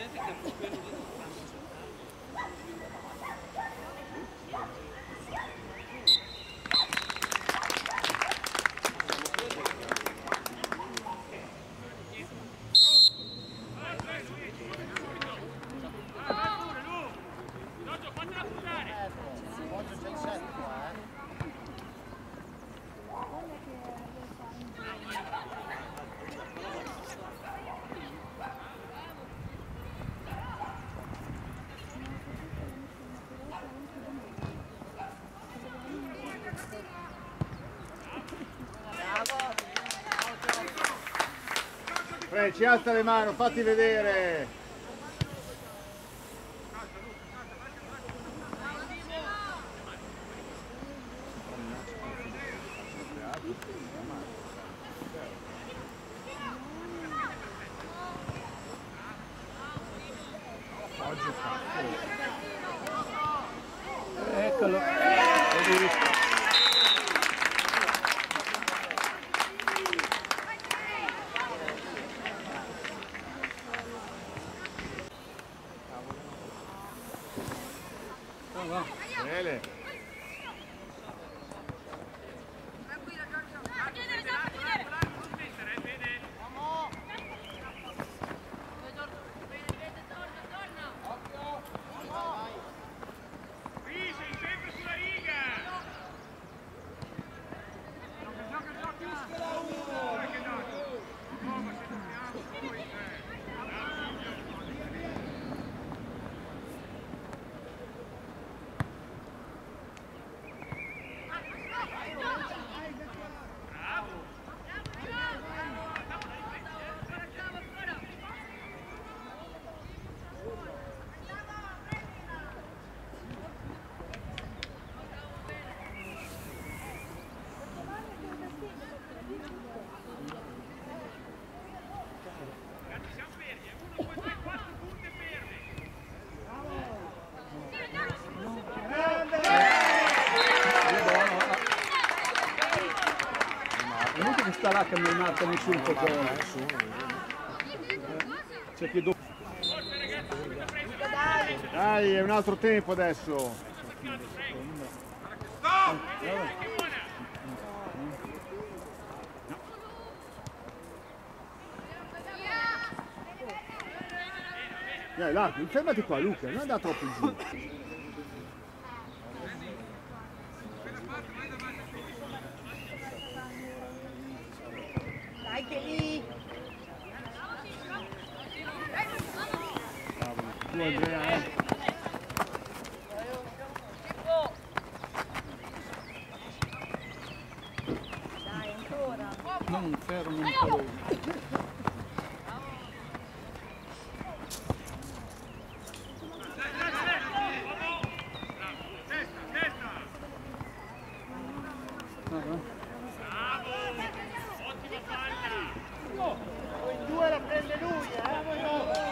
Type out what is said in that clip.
Özellikle bu bölümde ci alza le mani, fatti vedere. Really? Sta là che non marca nessun fotone. C'è chi dopo. Dai, è un altro tempo adesso. Dai, là, fermati qua Luca, non andare troppo in giù. tu Andrea. Dai, ancora. Non fermo un po'. Bravo! Ottima palla! Quei due la prende lui, eh?